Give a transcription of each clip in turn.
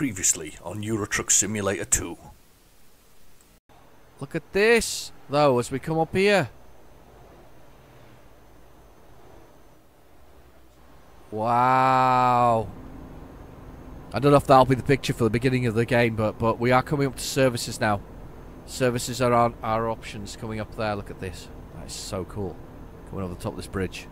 Previously on Euro Truck Simulator 2. Look at this, though, as we come up here. Wow. I don't know if that'll be the picture for the beginning of the game, but but we are coming up to services now. Services are our, our options coming up there. Look at this. That is so cool. Coming over the top of this bridge.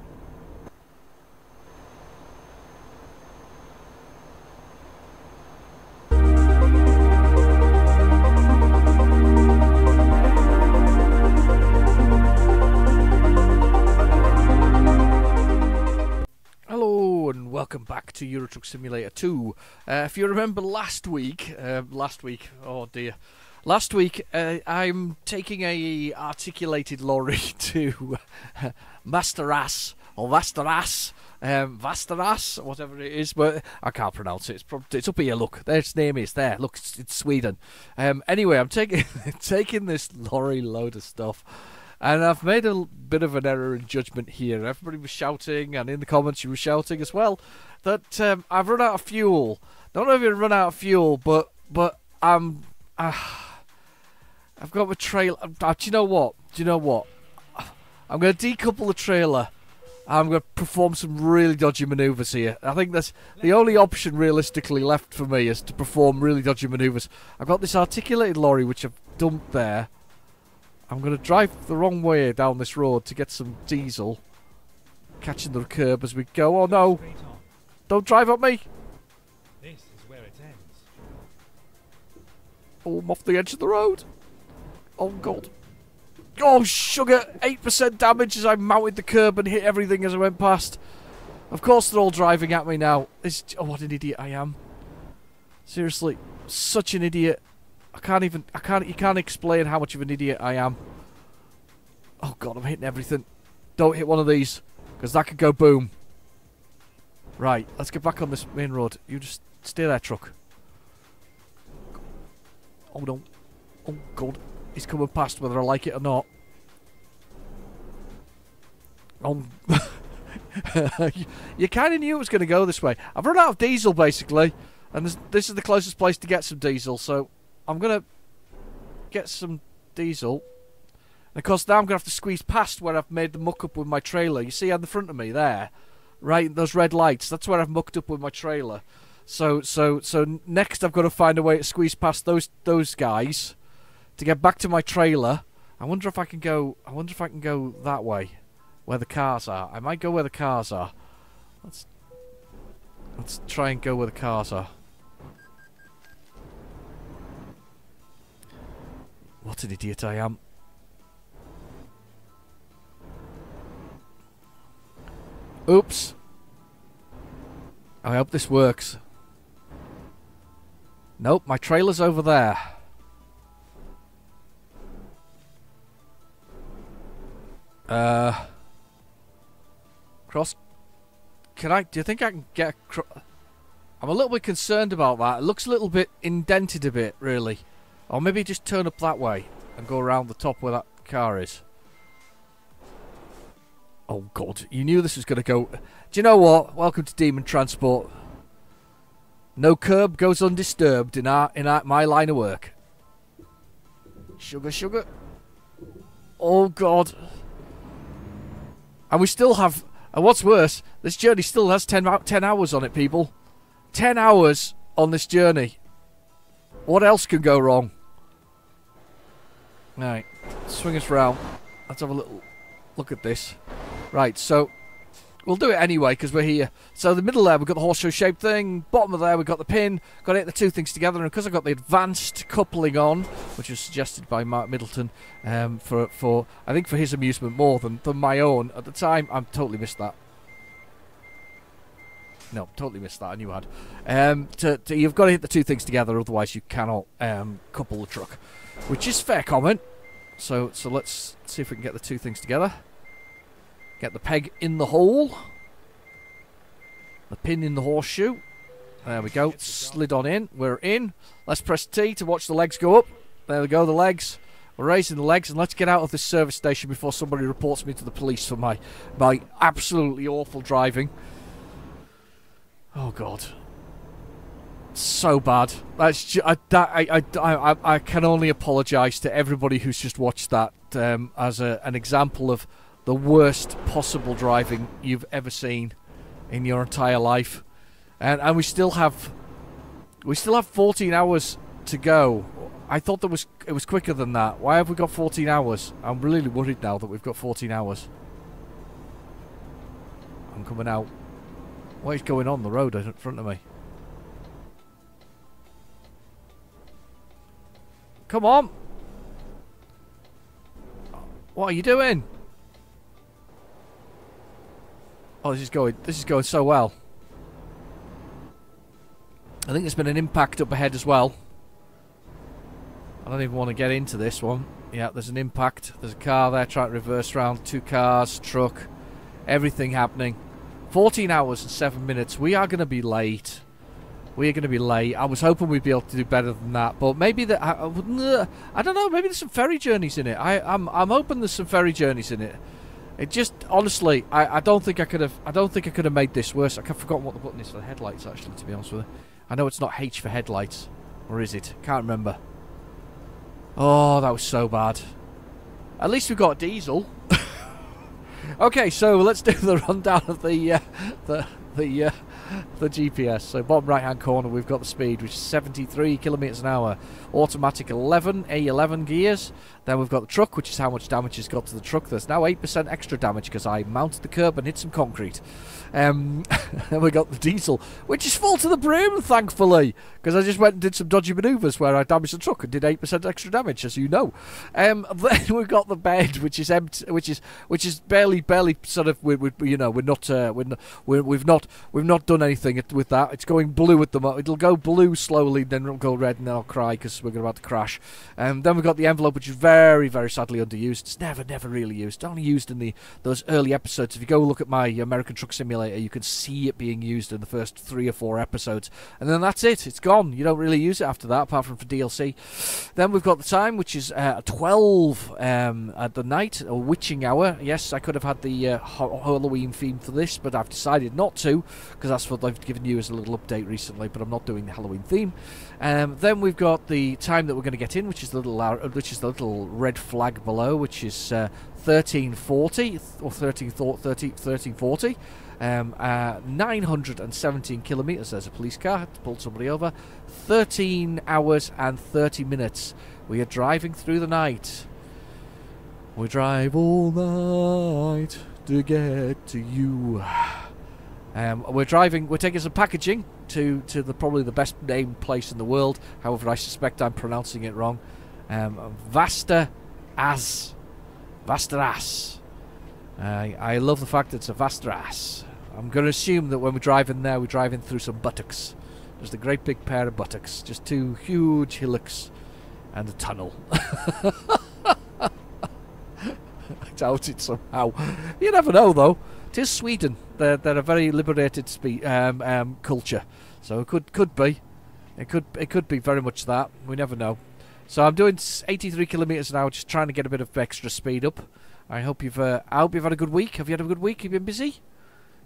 To Euro Truck Simulator 2. Uh, if you remember last week, uh, last week, oh dear, last week uh, I'm taking a articulated lorry to Masteras or Vasteras, um, Vasteras, whatever it is, but I can't pronounce it. It's, prob- it's up here. Look, their name is there. Look, it's, it's Sweden. Um, anyway, I'm taking taking this lorry load of stuff. And I've made a bit of an error in judgment here. Everybody was shouting, and in the comments you were shouting as well, that um, I've run out of fuel. Don't know if you run out of fuel, but but I'm uh, I've got my trailer. Uh, do you know what? Do you know what? I'm going to decouple the trailer. I'm going to perform some really dodgy manoeuvres here. I think that's the only option realistically left for me is to perform really dodgy manoeuvres. I've got this articulated lorry which I've dumped there. I'm going to drive the wrong way down this road to get some diesel. Catching the curb as we go. Oh no! Don't drive at me! This is where it ends. Oh, I'm off the edge of the road. Oh god. Oh sugar! 8% damage as I mounted the curb and hit everything as I went past. Of course they're all driving at me now. This, oh, what an idiot I am. Seriously, such an idiot. I can't even. I can't. You can't explain how much of an idiot I am. Oh god, I'm hitting everything. Don't hit one of these, because that could go boom. Right, let's get back on this main road. You just stay there, truck. Oh no. Oh god. He's coming past whether I like it or not. Oh. you you kind of knew it was going to go this way. I've run out of diesel basically, and this, this is the closest place to get some diesel, so I'm going to get some diesel. And of course, now I'm going to have to squeeze past where I've made the muck up with my trailer. You see on the front of me there, right? Those red lights. That's where I've mucked up with my trailer. So, so, so next I've got to find a way to squeeze past those those guys to get back to my trailer. I wonder if I can go. I wonder if I can go that way, where the cars are. I might go where the cars are. Let's let's try and go where the cars are. What an idiot I am. Oops. I hope this works. Nope, my trailer's over there. Uh. Cross. Can I. Do you think I can get across? I'm a little bit concerned about that. It looks a little bit indented a bit, really. Or maybe just turn up that way and go around the top where that car is. Oh god, you knew this was going to go. Do you know what? Welcome to Demon Transport. No curb goes undisturbed in our in our, my line of work. Sugar, sugar. Oh god. And we still have. And what's worse, this journey still has 10, 10 hours on it, people. 10 hours on this journey. What else can go wrong? Right, swing us round. Let's have a little look at this. Right, so we'll do it anyway because we're here. So the middle there we've got the horseshoe shaped thing. Bottom of there we've got the pin. Got to hit the two things together, and because I've got the advanced coupling on, which was suggested by Mark Middleton um, for for I think for his amusement more than than my own at the time, I'm totally missed that. No, totally missed that. I knew I had. Um, to, to, you've got to hit the two things together, otherwise you cannot um, couple the truck, which is fair comment. So so let's see if we can get the two things together. Get the peg in the hole. The pin in the horseshoe. There we go. Slid on in. We're in. Let's press T to watch the legs go up. There we go, the legs. We're raising the legs and let's get out of this service station before somebody reports me to the police for my my absolutely awful driving. Oh god. So bad. That's ju- I, that, I, I, I, I can only apologise to everybody who's just watched that um, as a, an example of the worst possible driving you've ever seen in your entire life, and and we still have we still have 14 hours to go. I thought that was it was quicker than that. Why have we got 14 hours? I'm really worried now that we've got 14 hours. I'm coming out. What is going on the road in front of me? Come on. What are you doing? Oh, this is going. This is going so well. I think there's been an impact up ahead as well. I don't even want to get into this one. Yeah, there's an impact. There's a car there trying to reverse round. Two cars, truck, everything happening. 14 hours and 7 minutes. We are going to be late. We are going to be late. I was hoping we'd be able to do better than that, but maybe that I, I, I don't know. Maybe there's some ferry journeys in it. I, I'm I'm hoping there's some ferry journeys in it. It just honestly, I, I don't think I could have. I don't think I could have made this worse. I've forgotten what the button is for the headlights. Actually, to be honest with you, I know it's not H for headlights, or is it? Can't remember. Oh, that was so bad. At least we got diesel. okay, so let's do the rundown of the uh, the the uh, the GPS. So bottom right hand corner we've got the speed which is 73 kilometers an hour. Automatic 11 A11 gears. Then we've got the truck which is how much damage has got to the truck. There's now 8% extra damage because I mounted the curb and hit some concrete. Um, then we got the diesel which is full to the brim thankfully because I just went and did some dodgy manoeuvres where I damaged the truck and did 8% extra damage as you know. Um, then we've got the bed which is empty which is which is barely barely sort of we, we, you know we're not uh, we're, not, we're we've not we've not done anything with that. It's going blue at the moment. It'll go blue slowly, then it'll go red, and then I'll cry because we're about to crash. Um, then we've got the envelope, which is very, very very sadly underused. It's never, never really used. Only used in the those early episodes. If you go look at my American Truck Simulator, you can see it being used in the first three or four episodes, and then that's it. It's gone. You don't really use it after that, apart from for DLC. Then we've got the time, which is uh, 12 um, at the night, a witching hour. Yes, I could have had the uh, Halloween theme for this, but I've decided not to because that's what I've given you as a little update recently. But I'm not doing the Halloween theme. Um, then we've got the time that we're going to get in, which is the little uh, which is the little red flag below, which is uh, 1340 or 13, 1340. Um, uh, 917 kilometres. There's a police car to pull somebody over. 13 hours and 30 minutes. We are driving through the night. We drive all night to get to you. Um, we're driving. We're taking some packaging to to the probably the best named place in the world. However, I suspect I'm pronouncing it wrong. Um, Vasta As. Vasta As. Uh, I love the fact that it's a Vasta As. I'm going to assume that when we drive in there, we're driving through some buttocks. Just a great big pair of buttocks. Just two huge hillocks and a tunnel. I doubt it somehow. You never know, though. It is Sweden. They're, they're a very liberated um, um, culture, so it could could be. It could it could be very much that. We never know. So I'm doing 83 kilometers an hour, just trying to get a bit of extra speed up. I hope you've uh, I hope you've had a good week. Have you had a good week? Have you been busy?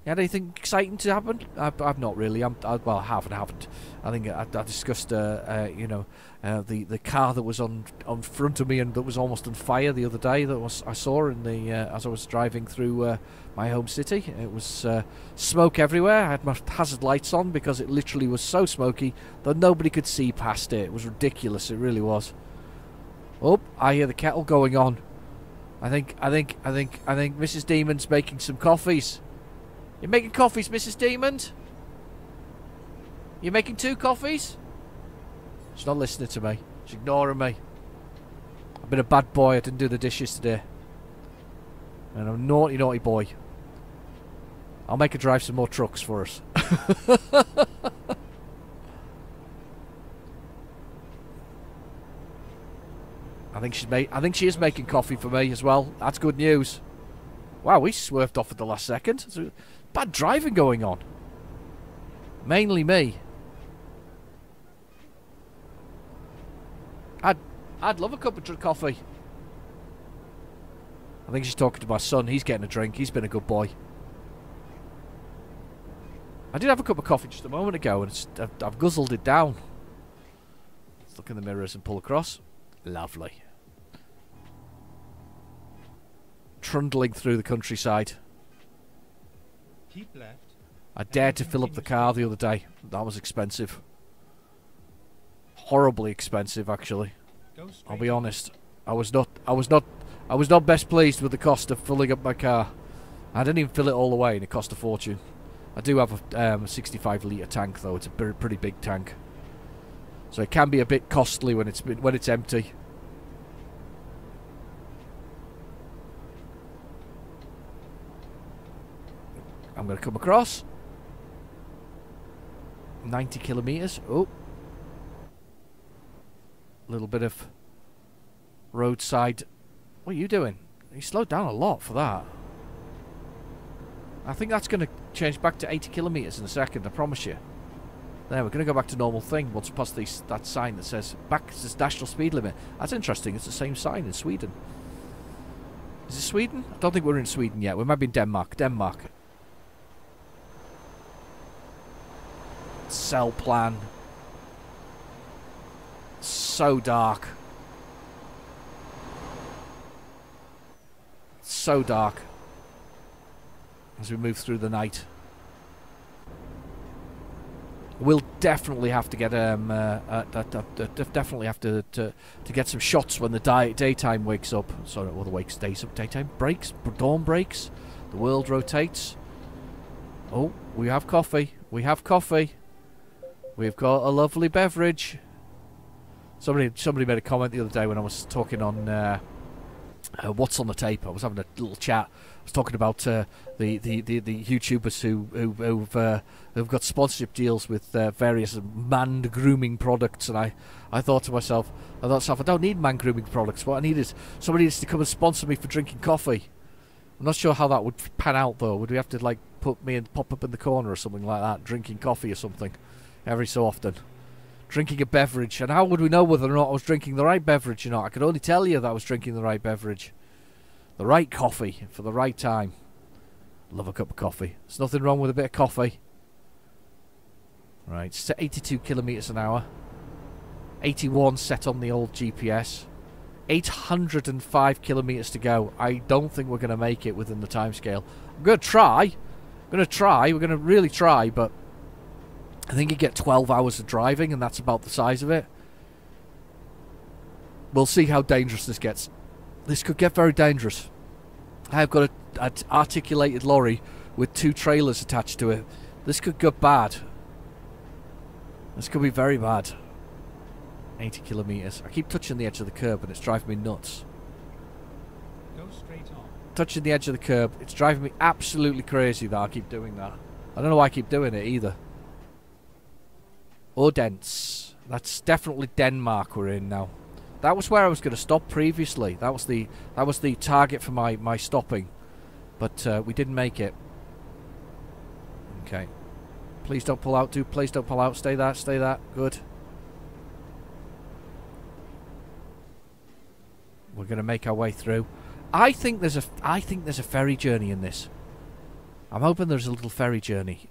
You had anything exciting to happen? I've, I've not really. I'm I, well, I have and haven't. I think I, I discussed, uh, uh, you know, uh, the the car that was on on front of me and that was almost on fire the other day. That was I saw in the uh, as I was driving through uh, my home city. It was uh, smoke everywhere. I had my hazard lights on because it literally was so smoky that nobody could see past it. It was ridiculous. It really was. Oh, I hear the kettle going on. I think I think I think I think Mrs. Demon's making some coffees. You're making coffees, Mrs. Demon? You're making two coffees? She's not listening to me. She's ignoring me. I've been a bad boy. I didn't do the dishes today. And I'm a naughty, naughty boy. I'll make her drive some more trucks for us. I think she's made. I think she is making coffee for me as well. That's good news. Wow, we swerved off at the last second. Bad driving going on. Mainly me. I'd, I'd love a cup of coffee. I think she's talking to my son. He's getting a drink. He's been a good boy. I did have a cup of coffee just a moment ago, and it's, I've, I've guzzled it down. Let's look in the mirrors and pull across. Lovely. Trundling through the countryside. Keep left. I dared to fill up the car the other day. That was expensive. Horribly expensive, actually. I'll be honest. I was not. I was not. I was not best pleased with the cost of filling up my car. I didn't even fill it all the way, and it cost a fortune. I do have a, um, a 65 litre tank, though. It's a pretty, big tank, so it can be a bit costly when it's when it's empty. I'm going to come across. 90 kilometres. Oh. Little bit of roadside. What are you doing? You slowed down a lot for that. I think that's going to change back to 80 kilometres in a second, I promise you. There, we're going to go back to normal thing once past these, that sign that says back to this national speed limit. That's interesting. It's the same sign in Sweden. Is it Sweden? I don't think we're in Sweden yet. We might be in Denmark. Denmark. Cell plan. So dark. So dark. As we move through the night. We'll definitely have to get um uh, uh, definitely have to, to to get some shots when the di- daytime wakes up. Sorry, well the wakes days up. Daytime breaks. Dawn breaks. The world rotates. Oh, we have coffee. We have coffee. We've got a lovely beverage. Somebody somebody made a comment the other day when I was talking on uh, uh, what's on the tape. I was having a little chat. I was talking about uh, the, the, the, the YouTubers who, who who've uh, who've got sponsorship deals with uh, various man grooming products, and I, I thought to myself, I thought to myself, I don't need man grooming products. What I need is somebody needs to come and sponsor me for drinking coffee. I'm not sure how that would pan out though. Would we have to like put me and pop up in the corner or something like that, drinking coffee or something, every so often? Drinking a beverage, and how would we know whether or not I was drinking the right beverage or not? I could only tell you that I was drinking the right beverage, the right coffee for the right time. Love a cup of coffee. There's nothing wrong with a bit of coffee. Right, set 82 kilometers an hour. 81 set on the old GPS. 805 kilometers to go. I don't think we're going to make it within the timescale. I'm going to try. I'm going to try. We're going to really try, but I think you get 12 hours of driving, and that's about the size of it. We'll see how dangerous this gets. This could get very dangerous. I've got an articulated lorry with two trailers attached to it. This could go bad. This could be very bad. 80 kilometres. I keep touching the edge of the curb and it's driving me nuts. Go straight on. Touching the edge of the curb, it's driving me absolutely crazy that I keep doing that. I don't know why I keep doing it either. Odense. That's definitely Denmark we're in now. That was where I was going to stop previously. That was the that was the target for my my stopping, but uh, we didn't make it. Okay. Please don't pull out. Do please don't pull out. Stay that. Stay that. Good. We're going to make our way through. I think there's a I think there's a ferry journey in this. I'm hoping there's a little ferry journey.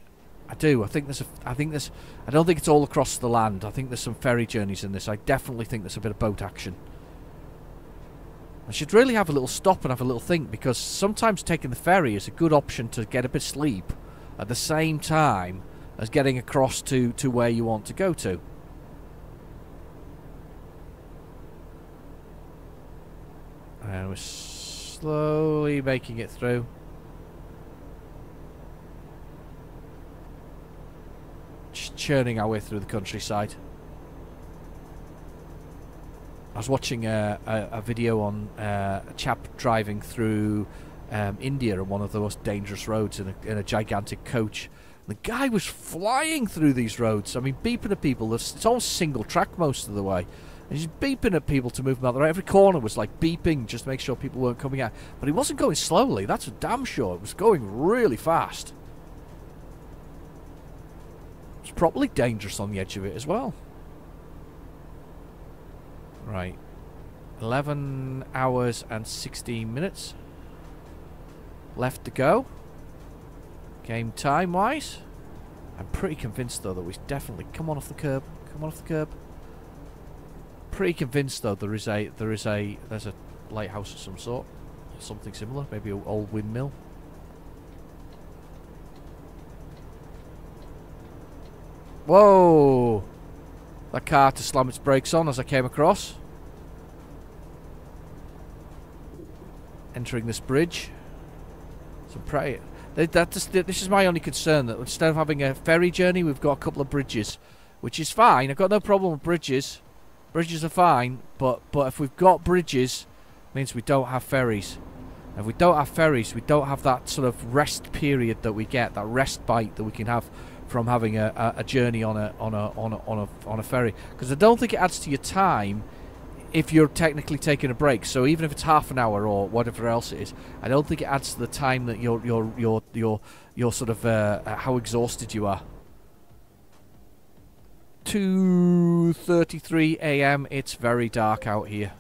I do. I think there's a. I think there's. I don't think it's all across the land. I think there's some ferry journeys in this. I definitely think there's a bit of boat action. I should really have a little stop and have a little think because sometimes taking the ferry is a good option to get a bit of sleep at the same time as getting across to to where you want to go to. And we're slowly making it through. Just churning our way through the countryside. I was watching a, a, a video on uh, a chap driving through um, India on one of the most dangerous roads in a, in a gigantic coach. The guy was flying through these roads. I mean, beeping at people. It's all single track most of the way. And he's beeping at people to move them out the right. Every corner was like beeping just to make sure people weren't coming out. But he wasn't going slowly. That's for damn sure. It was going really fast. It's probably dangerous on the edge of it as well. Right. 11 hours and 16 minutes left to go. Game time wise. I'm pretty convinced though that we definitely come on off the curb. Come on off the curb. Pretty convinced though there is a there is a there's a lighthouse of some sort, something similar, maybe an old windmill. Whoa! That car to slam its brakes on as I came across. Entering this bridge. Some pray That, just, this is my only concern that instead of having a ferry journey, we've got a couple of bridges, which is fine. I've got no problem with bridges. Bridges are fine, but but if we've got bridges, means we don't have ferries. If we don't have ferries, we don't have that sort of rest period that we get, that respite that we can have from having a, a, journey on a on a on a on a, on a ferry. Because I don't think it adds to your time if you're technically taking a break. So even if it's half an hour or whatever else it is, I don't think it adds to the time that you're you're you're you're you're sort of uh, uh, how exhausted you are. 2:33 a.m. It's very dark out here.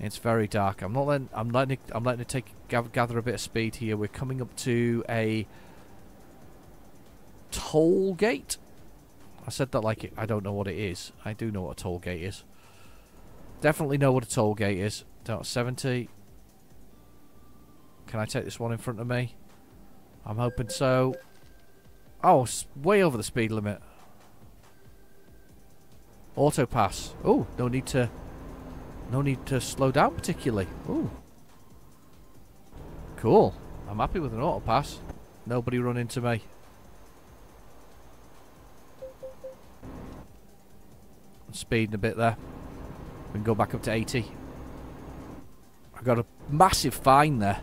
It's very dark. I'm not letting. I'm letting. It, I'm letting it take gather a bit of speed here. We're coming up to a toll gate. I said that like I don't know what it is. I do know what a toll gate is. Definitely know what a toll gate is. Down 70. Can I take this one in front of me? I'm hoping so. Oh, way over the speed limit. Auto pass. Oh, no need to no need to slow down particularly. Ooh. Cool. I'm happy with an auto pass. Nobody run into me. Speeding a bit there. We can go back up to 80. I got a massive fine there.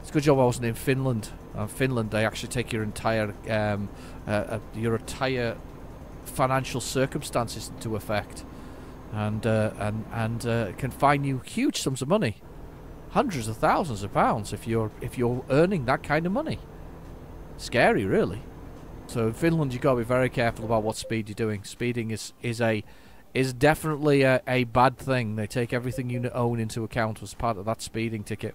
It's a good job I wasn't in Finland. In Finland, they actually take your entire um, uh, uh, your entire financial circumstances into effect, and uh, and and uh, can fine you huge sums of money, hundreds of thousands of pounds if you're if you're earning that kind of money. Scary, really. So in Finland, you've got to be very careful about what speed you're doing. Speeding is is a is definitely a, a bad thing. They take everything you own into account as part of that speeding ticket.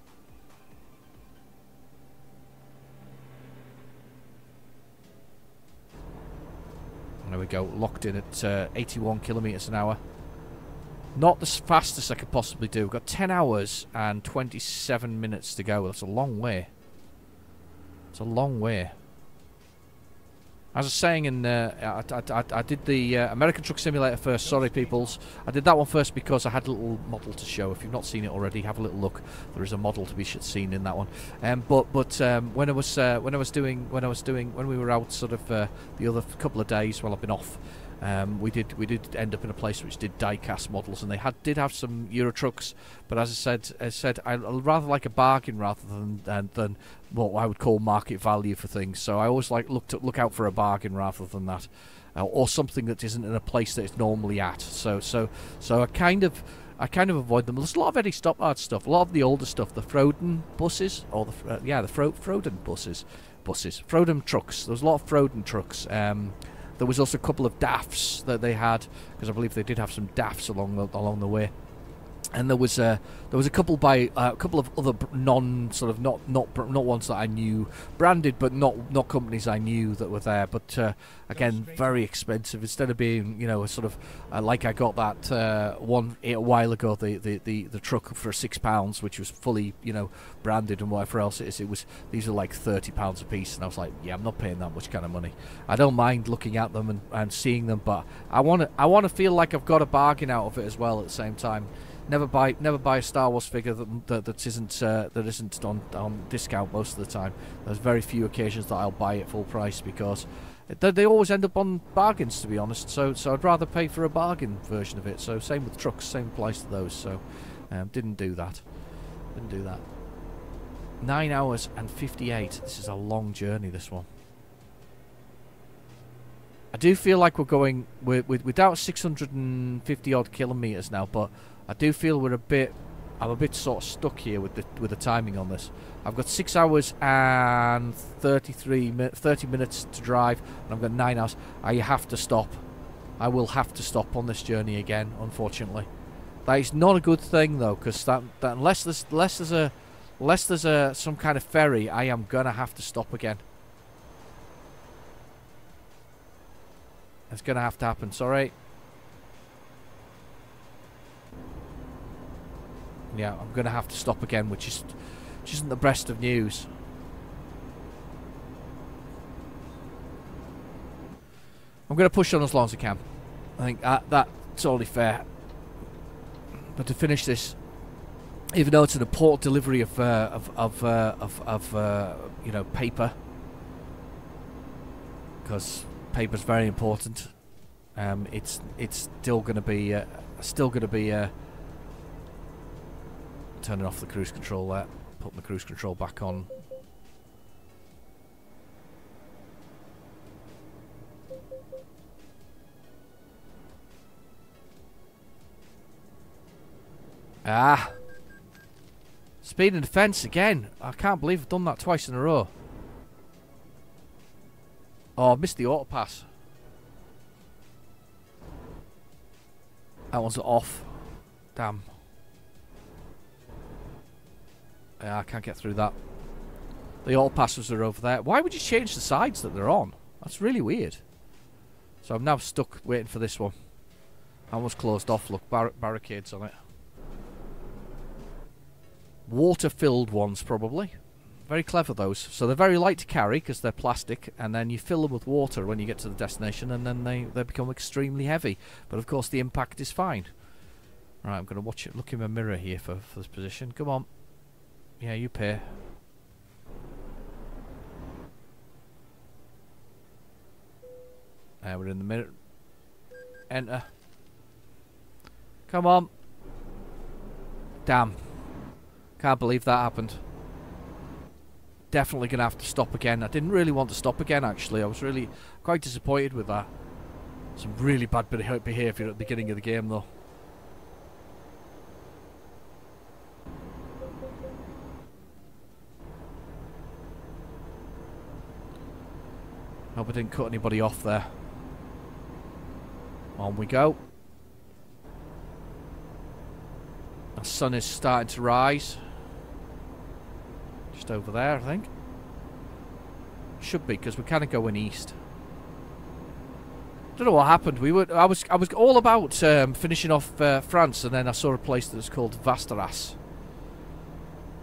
There we go, locked in at uh, 81 kilometres an hour. Not the fastest I could possibly do. We've got 10 hours and 27 minutes to go. That's a long way. It's a long way. As I was saying, in uh, I, I, I, did the uh, American Truck Simulator first. Sorry, peoples. I did that one first because I had a little model to show. If you've not seen it already, have a little look. There is a model to be seen in that one. Um, but but um, when I was uh, when I was doing when I was doing when we were out sort of uh, the other couple of days while I've been off, um, we did we did end up in a place which did die-cast models, and they had did have some Euro trucks. But as I said, I said I rather like a bargain rather than than, than what I would call market value for things. So I always like look to look out for a bargain rather than that, uh, or something that isn't in a place that it's normally at. So so so I kind of. I kind of avoid them. There's a lot of Eddie Stobart stuff, a lot of the older stuff, the Froden buses, or the uh, yeah, the Fro Frodon buses, buses, Frodon trucks. There's a lot of Froden trucks. Um, there was also a couple of DAFs that they had because I believe they did have some DAFs along the, along the way and there was a there was a couple by uh, a couple of other non sort of not not not ones that I knew branded, but not not companies I knew that were there. But uh, again, very expensive. Instead of being you know a sort of uh, like I got that uh, one a while ago, the, the, the, the truck for six pounds, which was fully you know branded and whatever else it is. It was these are like thirty pounds a piece, and I was like, yeah, I'm not paying that much kind of money. I don't mind looking at them and, and seeing them, but I want to I want to feel like I've got a bargain out of it as well at the same time never buy never buy a Star Wars figure that that, that isn't uh, that isn't on on discount most of the time. There's very few occasions that I'll buy it full price because they, they always end up on bargains to be honest. So so I'd rather pay for a bargain version of it. So same with trucks, same price to those. So um, didn't do that. Didn't do that. Nine hours and 58. This is a long journey. This one. I do feel like we're going we're, we're without 650 odd kilometers now, but I do feel we're a bit... I'm a bit sort of stuck here with the with the timing on this. I've got 6 hours and 33 30 minutes to drive, and I've got 9 hours. I have to stop. I will have to stop on this journey again, unfortunately. That is not a good thing, though, because that, that unless there's unless there's a unless there's a some kind of ferry, I am gonna have to stop again. It's gonna have to happen. Sorry. Yeah, I'm going to have to stop again, which is which isn't the best of news. I'm going to push on as long as I can. I think that, that's only fair. But to finish this, even though it's an important delivery of uh, of of, uh, of, of uh, you know paper, because paper's very important. Um, it's it's still going to be uh, still going to be uh, turning off the cruise control there, putting the cruise control back on. Ah. Speed and defence again. I can't believe I've done that twice in a row. Oh, I missed the auto pass. That one's off. Damn. Yeah, I can't get through that. The all passes are over there. Why would you change the sides that they're on? That's really weird. So I'm now stuck waiting for this one. One's closed off. Look, bar barricades on it. Water-filled ones, probably. Very clever, those. So they're very light to carry because they're plastic, and then you fill them with water when you get to the destination, and then they, they become extremely heavy. But of course, the impact is fine. Right, I'm going to watch it. Look in my mirror here for, for this position. Come on. Yeah, you pay. There, we're in the mirror. Enter. Come on. Damn. Can't believe that happened. Definitely going to have to stop again. I didn't really want to stop again, actually. I was really quite disappointed with that. Some really bad behaviour at the beginning of the game, though. Hope I didn't cut anybody off there. On we go. The sun is starting to rise. Just over there, I think. Should be, because we're kind of going east. Don't know what happened. We were. I was. I was all about um, finishing off uh, France, and then I saw a place that was called Vasteras,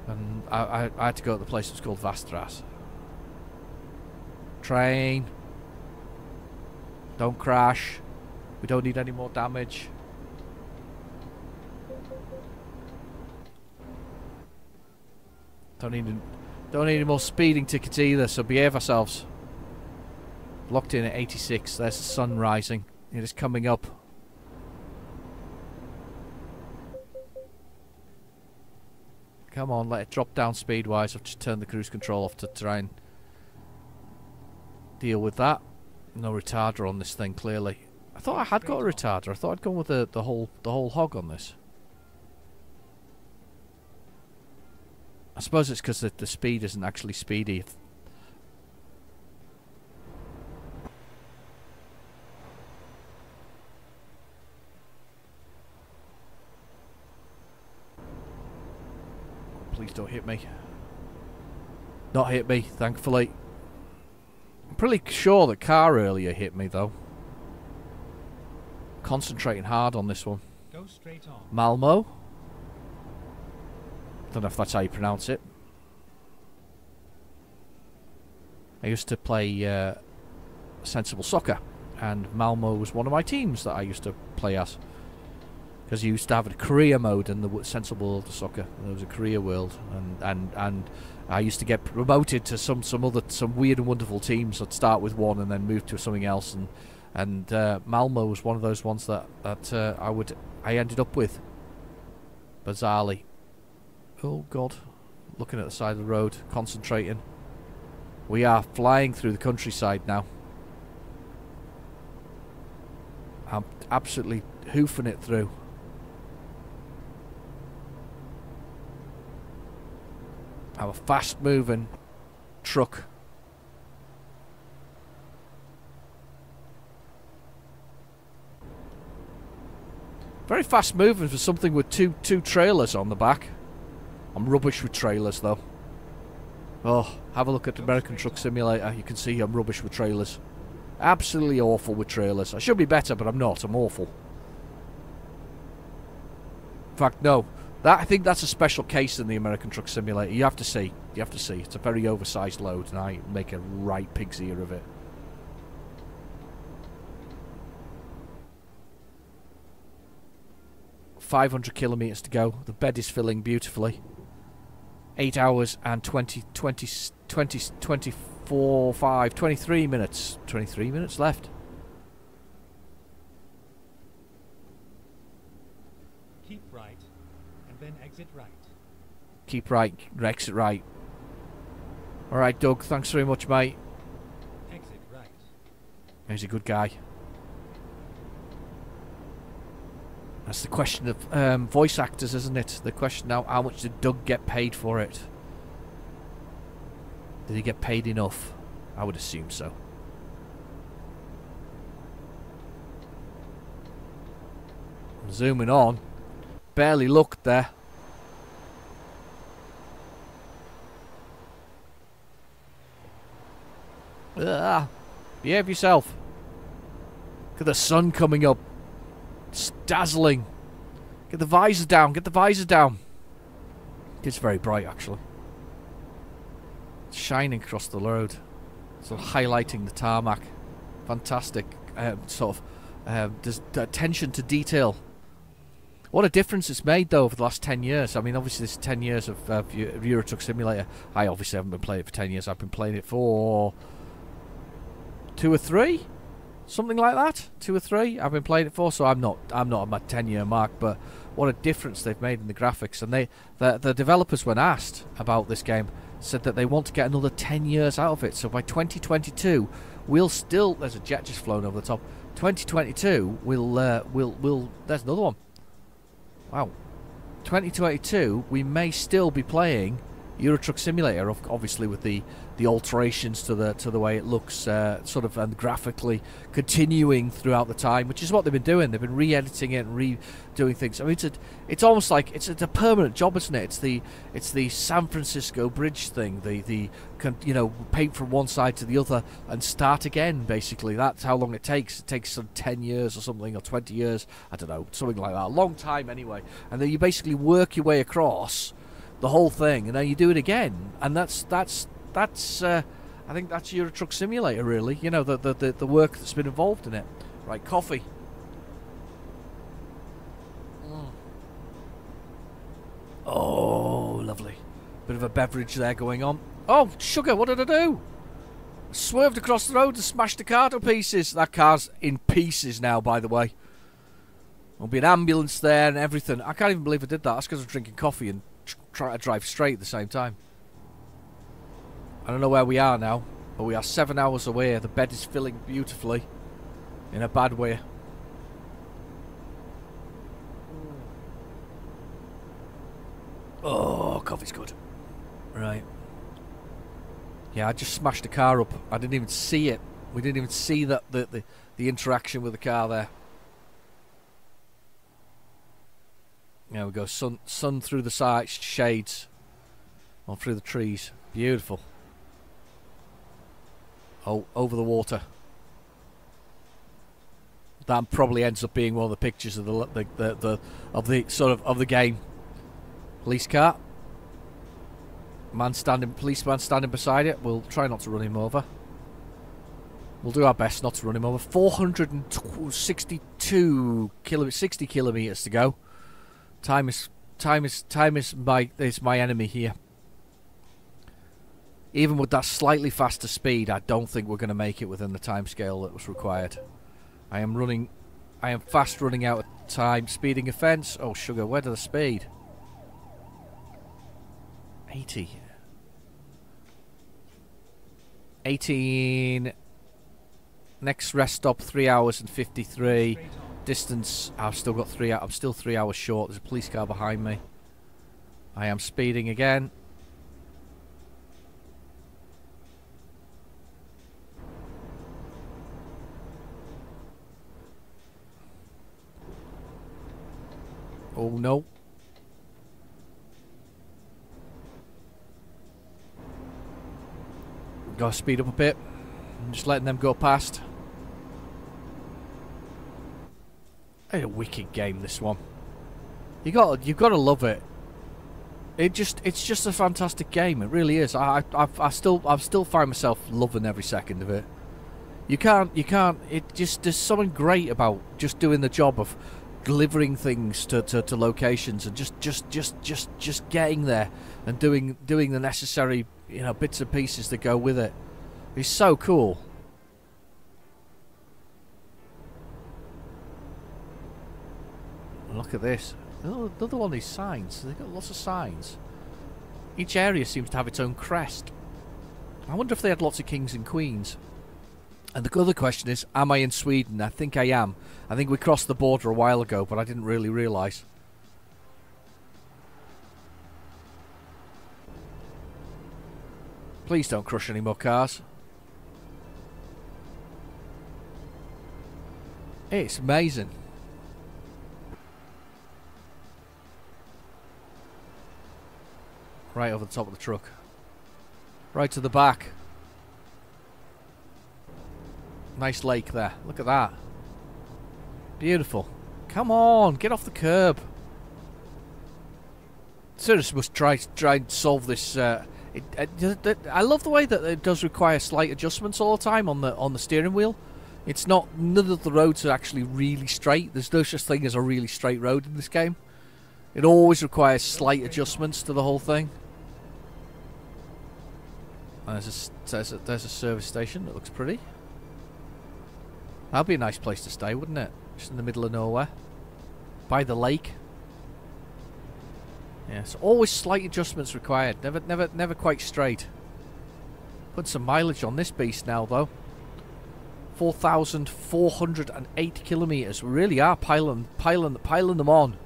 and I, I, I had to go to the place that was called Vasteras. Train. Don't crash. We don't need any more damage. Don't need don't need any more speeding tickets either, so behave ourselves. Locked in at 86. There's the sun rising. It is coming up. Come on, let it drop down speed-wise. I've just turned the cruise control off to try and deal with that. No retarder on this thing, clearly. I thought I had got a retarder. I thought I'd gone with the, the whole the whole hog on this. I suppose it's because the, the speed isn't actually speedy. Please don't hit me. Not hit me, thankfully. I'm pretty sure the car earlier hit me, though. Concentrating hard on this one. Go straight on. Malmo. Don't know if that's how you pronounce it. I used to play uh, sensible soccer, and Malmo was one of my teams that I used to play as. Because you used to have a career mode in the sensible world of soccer. There was a career world, and and and I used to get promoted to some some other some weird and wonderful teams. I'd start with one and then move to something else, and and uh, Malmo was one of those ones that that uh, I would I ended up with. Bizarrely. Oh God, looking at the side of the road, concentrating. We are flying through the countryside now. I'm absolutely hoofing it through. A fast moving truck. Very fast moving for something with two two trailers on the back. I'm rubbish with trailers though. Oh, have a look at the American Truck Simulator. You can see I'm rubbish with trailers. Absolutely awful with trailers. I should be better, but I'm not. I'm awful. In fact, no. That I think that's a special case in the American Truck Simulator. You have to see. You have to see. It's a very oversized load, and I make a right pig's ear of it. Five hundred kilometers to go. The bed is filling beautifully. Eight hours and 20, 20, 20, 24, 5, 23 minutes. 23 minutes left. Keep right, and then exit right. Keep right, Rex it right. Alright, Doug, thanks very much, mate. Exit right. He's a good guy. That's the question of um, voice actors, isn't it? The question now, how much did Doug get paid for it? Did he get paid enough? I would assume so. Zooming on. Barely looked there. Ah, behave yourself. Look at the sun coming up. It's dazzling. Get the visor down. Get the visor down. It's very bright, actually. It's shining across the road. So highlighting the tarmac. Fantastic. Um, sort of um, attention to detail. What a difference it's made, though, over the last 10 years. I mean, obviously, this 10 years of uh, Euro Truck Simulator. I obviously haven't been playing it for 10 years. I've been playing it for two or three, something like that. Two or three. I've been playing it for, so I'm not I'm not at my 10 year mark. But what a difference they've made in the graphics. And they the the developers, when asked about this game, said that they want to get another 10 years out of it. So by 2022, we'll still there's a jet just flown over the top. 2022, we'll uh, we'll we'll there's another one. Wow. 2022, we may still be playing Euro Truck Simulator, obviously with the, the alterations to the to the way it looks, uh, sort of and graphically continuing throughout the time, which is what they've been doing. They've been re-editing it and redoing things. I mean, it's a, it's almost like it's a, it's a permanent job, isn't it? It's the it's the San Francisco Bridge thing. The the you know paint from one side to the other and start again. Basically, that's how long it takes. It takes some ten years or something, or twenty years. I don't know, something like that. A long time anyway. And then you basically work your way across the whole thing, and then you do it again, and that's that's that's. Uh, I think that's Euro Truck Simulator, really. You know, the, the the the work that's been involved in it. Right, coffee. Mm. Oh, lovely. Bit of a beverage there going on. Oh, sugar! What did I do? Swerved across the road and smashed the car to pieces. That car's in pieces now, by the way. There'll be an ambulance there and everything. I can't even believe I did that. That's because I'm drinking coffee and trying to drive straight at the same time. I don't know where we are now, but we are seven hours away. The bed is filling beautifully. In a bad way. Oh, coffee's good. Right. Yeah, I just smashed the car up. I didn't even see it. We didn't even see that the, the, the interaction with the car there. There we go. Sun sun through the side shades. on through the trees. Beautiful. Oh, over the water. That probably ends up being one of the pictures of the the, the, the of the sort of of the game. Police car. Man standing, policeman standing beside it. We'll try not to run him over. We'll do our best not to run him over. 462 kilo, 60 kilometers to go. Time is time is time is my is my enemy here. Even with that slightly faster speed, I don't think we're going to make it within the time scale that was required. I am running, I am fast running out of time. Speeding offence. Oh sugar, where did the speed? 80. 18. Next rest stop, 3 hours and 53. Distance, I've still got 3 I'm still 3 hours short. There's a police car behind me. I am speeding again. Oh no. Gotta speed up a bit. I'm just letting them go past. A wicked game this one. You got you got to love it. It just it's just a fantastic game. It really is. I I I still I still find myself loving every second of it. You can't you can't. It just there's something great about just doing the job of delivering things to, to, to locations and just, just just just just getting there and doing doing the necessary you know bits and pieces that go with it. It's so cool. Look at this. Another one of these signs. They've got lots of signs. Each area seems to have its own crest. I wonder if they had lots of kings and queens. And the other question is, am I in Sweden? I think I am. I think we crossed the border a while ago, but I didn't really realise. Please don't crush any more cars. It's amazing. Right over the top of the truck. Right to the back. Nice lake there. Look at that. Beautiful. Come on, get off the curb. Seriously, must try try and solve this. Uh, it, it, I love the way that it does require slight adjustments all the time on the on the steering wheel. It's not none of the roads are actually really straight. There's no such thing as a really straight road in this game. It always requires slight adjustments to the whole thing. Oh, there's a, there's a, there's a service station that looks pretty. That'd be a nice place to stay, wouldn't it? Just in the middle of nowhere. By the lake. Yeah, so always slight adjustments required. Never never never quite straight. Put some mileage on this beast now though. 4,408 kilometres. We really are piling, piling, piling them on.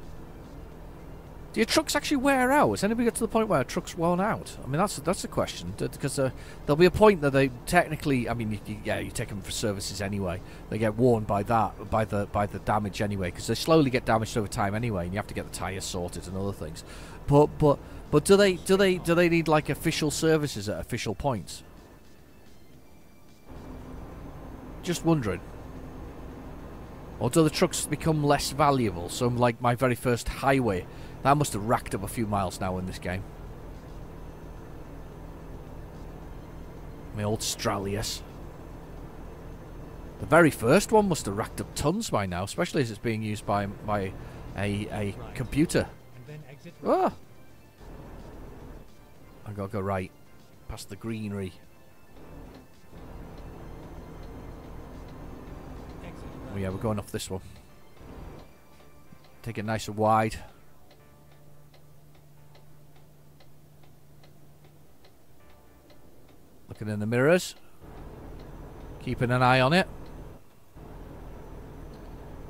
Do your trucks actually wear out? Has anybody got to the point where a truck's worn out? I mean, that's that's a question because uh, there'll be a point that they technically. I mean, you, yeah, you take them for services anyway. They get worn by that, by the by the damage anyway, because they slowly get damaged over time anyway, and you have to get the tyres sorted and other things. But but but do they do they do they need like official services at official points? Just wondering. Or do the trucks become less valuable? So, like my very first Hi-Way that must have racked up a few miles now in this game. My old Stralis. The very first one must have racked up tons by now, especially as it's being used by by a, a computer. Oh! I gotta go right. Past the greenery. Oh yeah, we're going off this one. Take it nice and wide. Looking in the mirrors. Keeping an eye on it.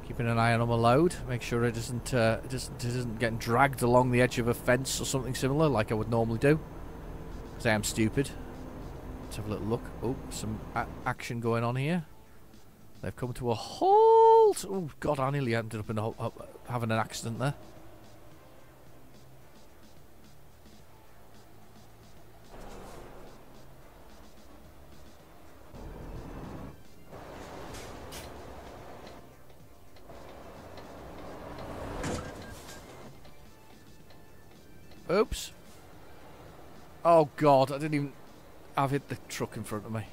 Keeping an eye on my load. Make sure it isn't, uh, it isn't, it isn't getting dragged along the edge of a fence or something similar like I would normally do. Because I am stupid. Let's have a little look. Oh, some action going on here. They've come to a halt. Oh, God, I nearly ended up in a, having an accident there. God, I didn't even... I've hit the truck in front of me.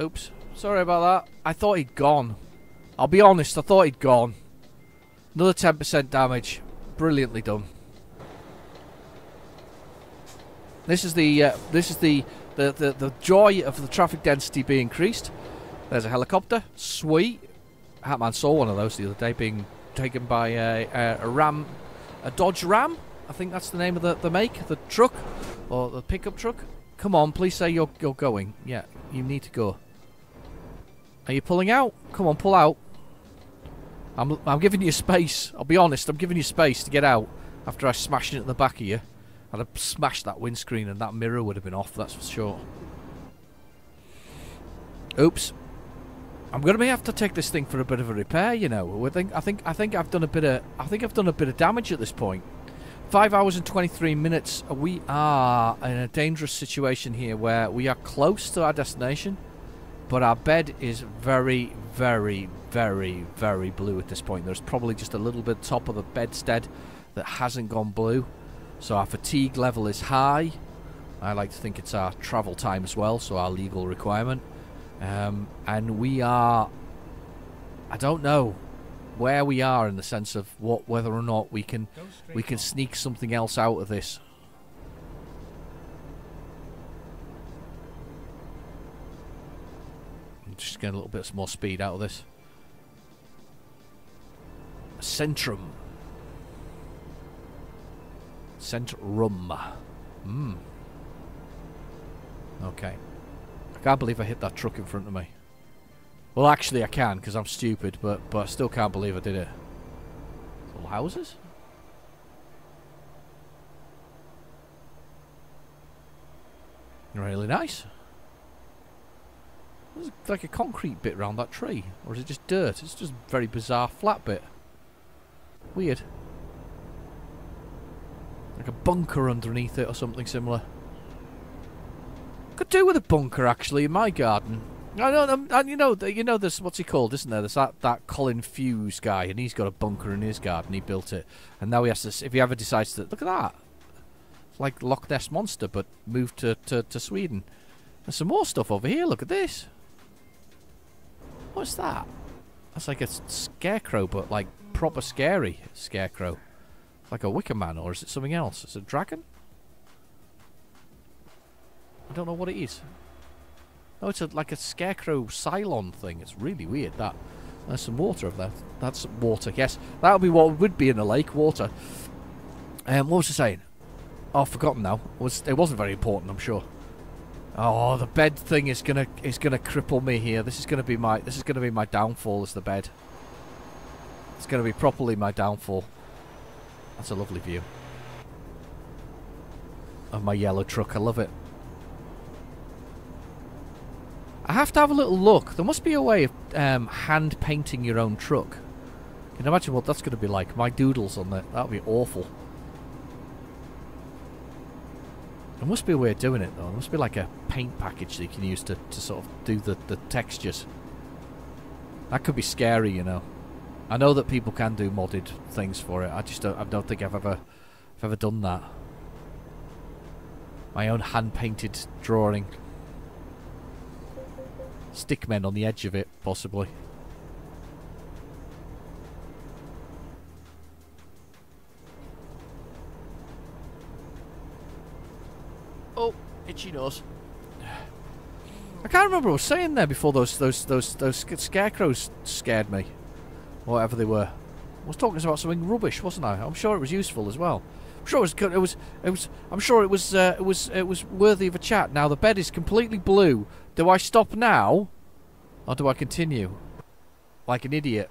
Oops. Sorry about that. I thought he'd gone. I'll be honest, I thought he'd gone. Another 10% damage. Brilliantly done. This is the uh, this is the, the, the, the joy of the traffic density being increased. There's a helicopter. Sweet. Hatman saw one of those the other day being taken by a, a, a Ram, a Dodge Ram. I think that's the name of the, the make, the truck, or the pickup truck. Come on, please say you're, you're going. Yeah, you need to go. Are you pulling out? Come on, pull out. I'm, I'm giving you space. I'll be honest, I'm giving you space to get out after I smashed it at the back of you. I'd have smashed that windscreen and that mirror would have been off, that's for sure. Oops. I'm going to have to take this thing for a bit of a repair, you know. I think I think I think I've done a bit of I think I've done a bit of damage at this point. Five hours and 23 minutes. We are in a dangerous situation here where we are close to our destination, but our bed is very, very, very, very blue at this point. There's probably just a little bit top of the bedstead that hasn't gone blue. So our fatigue level is high. I like to think it's our travel time as well, so our legal requirement. Um, and we are, I don't know where we are in the sense of what whether or not we can we can sneak something else out of this. I'm just getting a little bit more speed out of this. Centrum. Centrum. Hmm. Okay. Can't believe I hit that truck in front of me. Well, actually, I can because I'm stupid, but but I still can't believe I did it. Little houses. Really nice. There's like a concrete bit around that tree, or is it just dirt? It's just a very bizarre flat bit. Weird. Like a bunker underneath it or something similar. Could do with a bunker actually in my garden. I know, and you know, you know, there's what's he called, isn't there? There's that, that Colin Furze guy, and he's got a bunker in his garden. He built it, and now he has to. If he ever decides to look at that, it's like Loch Ness monster, but moved to, to to Sweden. There's some more stuff over here. Look at this. What's that? That's like a scarecrow, but like proper scary scarecrow. Like a wicker man, or is it something else? Is it a dragon? I don't know what it is. No, it's a, like a scarecrow Cylon thing. It's really weird. That there's some water over there. That's water. Yes, that would be what would be in a lake. Water. Um, what was I saying? Oh, I've forgotten now. It was it wasn't very important? I'm sure. Oh, the bed thing is gonna is gonna cripple me here. This is gonna be my this is gonna be my downfall. Is the bed? It's gonna be properly my downfall. That's a lovely view of my yellow truck. I love it. I have to have a little look. There must be a way of um, hand painting your own truck. Can you imagine what that's going to be like? My doodles on it. That would be awful. There must be a way of doing it though. There must be like a paint package that you can use to, to sort of do the, the textures. That could be scary, you know. I know that people can do modded things for it. I just don't. I don't think I've ever, I've ever done that. My own hand painted drawing. Stickmen on the edge of it, possibly. Oh, itchy nose. I can't remember what I was saying there before those those those those scarecrows scared me. Whatever they were. I was talking about something rubbish, wasn't I? I'm sure it was useful as well. I'm sure it was. It was. It was. I'm sure it was. Uh, it was. It was worthy of a chat. Now the bed is completely blue. Do I stop now, or do I continue? Like an idiot.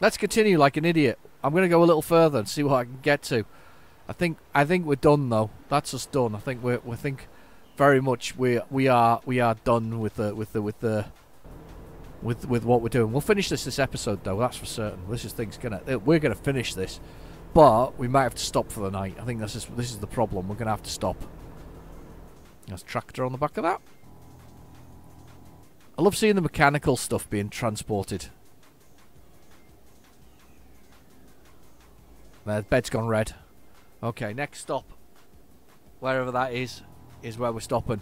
Let's continue like an idiot. I'm gonna go a little further and see what I can get to. I think. I think we're done though. That's us done. I think we're. We think very much we we are we are done with the with the with the with with what we're doing. We'll finish this this episode though. That's for certain. This is things gonna. uh, We're gonna finish this. But we might have to stop for the night. I think this is this is the problem. We're gonna have to stop. There's tractor on the back of that. I love seeing the mechanical stuff being transported. The bed's gone red. Okay, next stop, wherever that is, is where we're stopping.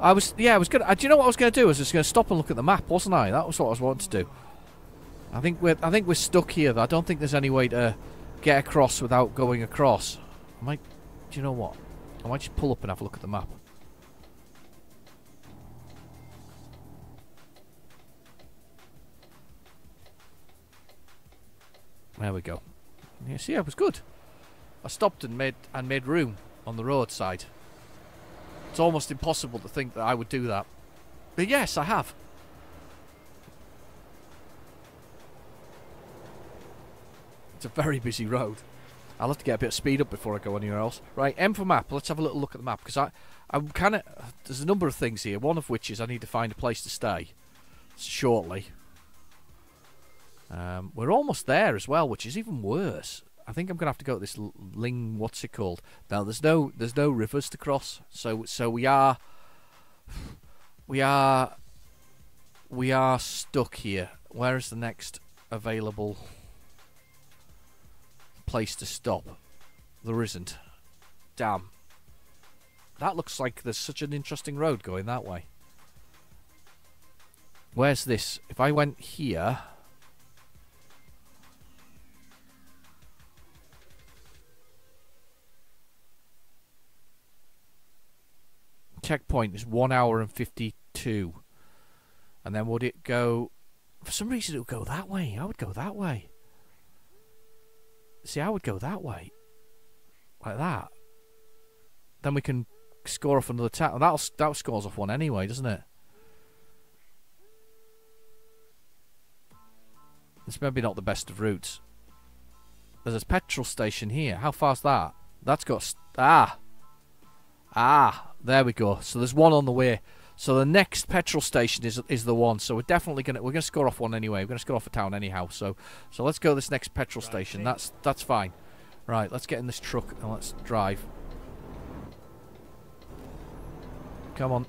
I was, yeah, I was gonna. Uh, do you know what I was gonna do? I was just gonna stop and look at the map, wasn't I? That was what I was wanting to do. I think we're, I think we're stuck here. I don't think there's any way to get across without going across. I might. Do you know what? I might just pull up and have a look at the map. There we go. You see, I was good. I stopped and made and made room on the roadside. It's almost impossible to think that I would do that. But yes, I have. It's a very busy road. I'll have to get a bit of speed up before I go anywhere else. Right, M for map. Let's have a little look at the map because I, I'm kind of. There's a number of things here. One of which is I need to find a place to stay shortly. Um, we're almost there as well, which is even worse. I think I'm gonna have to go to this Ling. What's it called? Now there's no there's no rivers to cross, so so we are we are we are stuck here. Where is the next available place to stop? There isn't. Damn. That looks like there's such an interesting road going that way. Where's this? If I went here... Checkpoint is 1 hour and 52. And then would it go... For some reason it would go that way. I would go that way. See, I would go that way. Like that. Then we can score off another town. That'll, that scores off one anyway, doesn't it? It's maybe not the best of routes. There's a petrol station here. How far's that? That's got... Ah! Ah! There we go. So there's one on the way. So the next petrol station is is the one. So we're definitely gonna we're gonna score off one anyway. We're gonna score off a town anyhow. So so let's go to this next petrol Right, station. That's that's fine. Right, let's get in this truck and let's drive. Come on.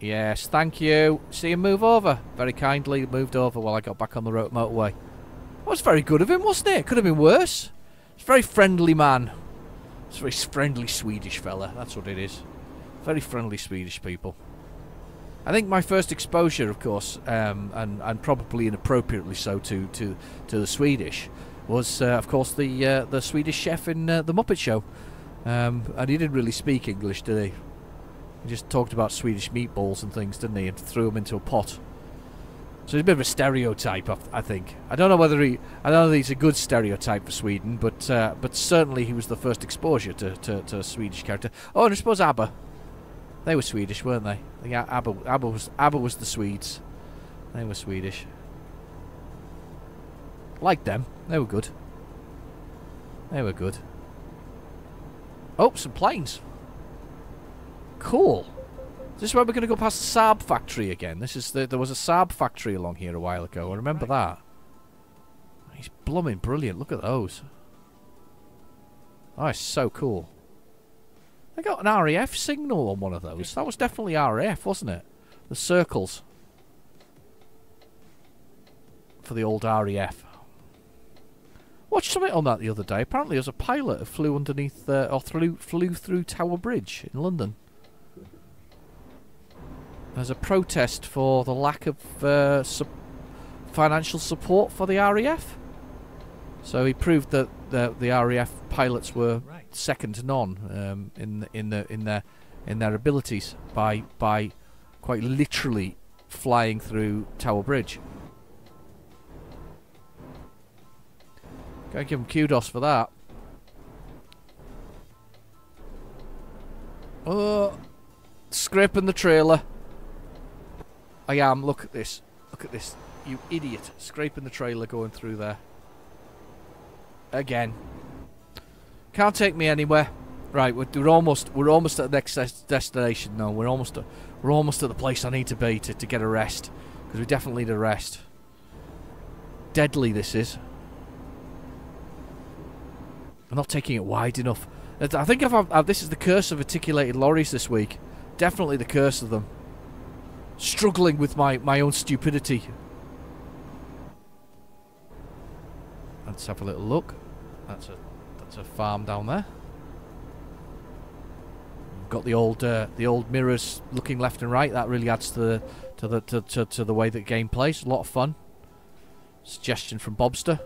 Yes, thank you. See him move over. Very kindly moved over while I got back on the road motorway. That was very good of him, wasn't it? Could have been worse. He's a very friendly man. He's a very friendly Swedish fella. That's what it is. Very friendly Swedish people. I think my first exposure, of course, um, and and probably inappropriately so to to to the Swedish, was uh, of course the uh, the Swedish chef in uh, the Muppet Show, um, and he didn't really speak English, did he? He just talked about Swedish meatballs and things, didn't he? And threw them into a pot. So he's a bit of a stereotype, I- think. I don't know whether he, I don't know he's a good stereotype for Sweden, but uh, but certainly he was the first exposure to, to, to a Swedish character. Oh, and I suppose ABBA. They were Swedish, weren't they? A- ABBA, ABBA was ABBA was the Swedes. They were Swedish. Like them. They were good. They were good. Oh, some planes. Cool. Is this where we're going to go past the Saab factory again? This is the, there was a Saab factory along here a while ago. I remember that. He's blooming brilliant. Look at those. Oh, it's so cool. They got an RAF signal on one of those. That was definitely RAF, wasn't it? The circles. For the old RAF. Watched something on that the other day. Apparently, there was a pilot who flew underneath, uh, or flew, flew through Tower Bridge in London. There's a protest for the lack of uh, sup- financial support for the RAF. So he proved that the, the RAF pilots were. Second to none um, in in the in their in their abilities by by quite literally flying through Tower Bridge. Gotta give them kudos for that. Oh, scraping the trailer. I am. Look at this. Look at this. You idiot. Scraping the trailer going through there. Again. Can't take me anywhere. Right, we're, we're almost we're almost at the next destination. No, we're almost at, we're almost at the place I need to be to, to get a rest because we definitely need a rest. Deadly this is. I'm not taking it wide enough. I think I've, I've, this is the curse of articulated lorries this week. Definitely the curse of them. Struggling with my, my own stupidity. Let's have a little look. That's a a farm down there. Got the old uh, the old mirrors looking left and right. That really adds to the to the to, to, to the way that game plays. A lot of fun. Suggestion from Bobster,